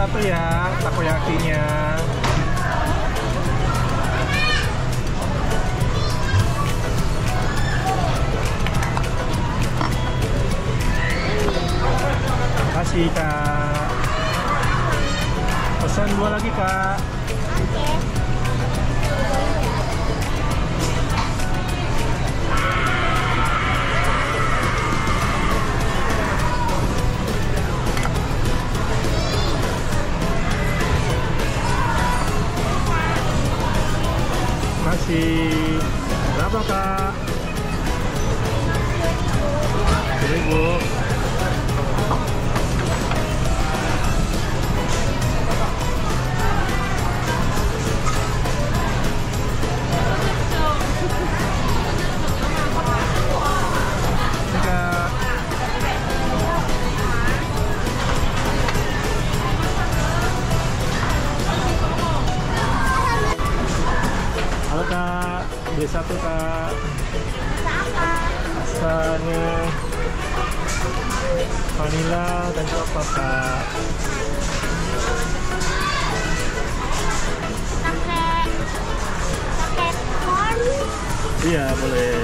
satu ya takoyakinya. Kasih kak. Pesan dua lagi kak. Masih berapa kak? Seribu. Kak, B1 kak Rasanya Vanilla dan coklat kak pakai pakai corn Iya boleh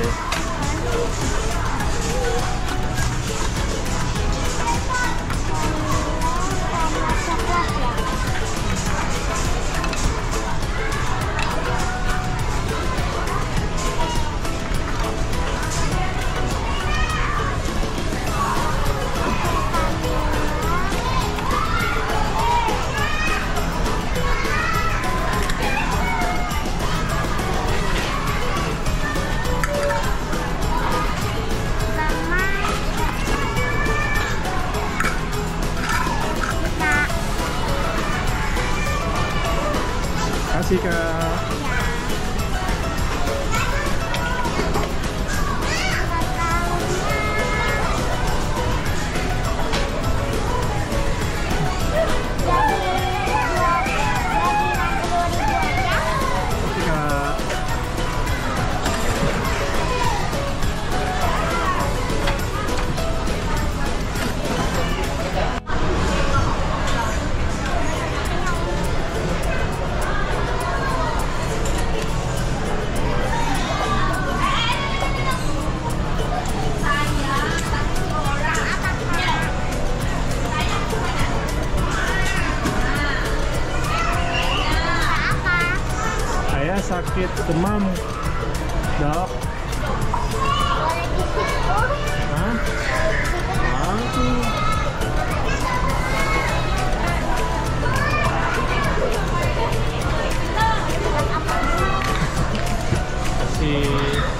Dok Nih.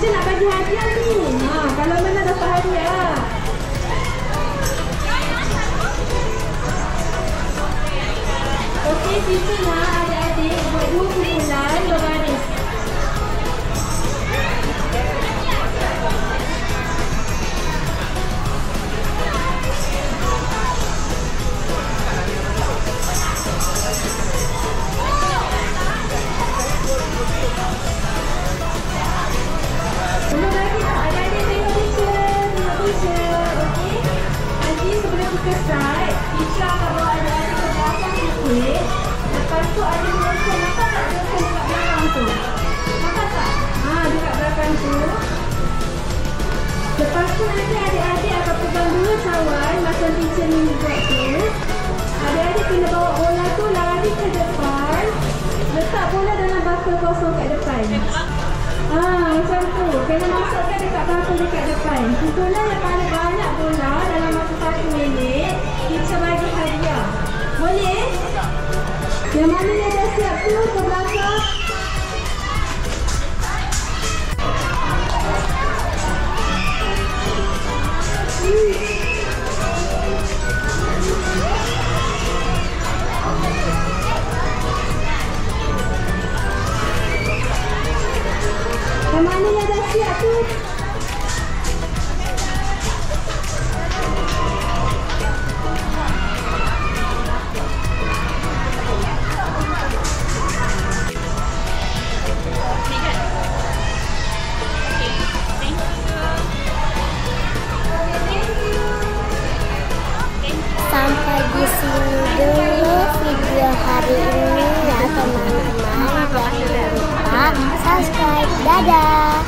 Teacher nak bagi hadiah ni. Ha, kalau mana dapat hadiah. Okey, teacher nak adik-adik buat dua kumpulan depan Letak bola dalam bakul kosong kat depan. Haa macam tu. Kena masukkan dekat bakul dekat depan. Kumpulan yang paling banyak bola Dalam masa satu minit Kita bagi hadiah. Boleh? Yang mana yang dah siap tu ke belakang? Hmm mana yang dah siap tu? Dadah!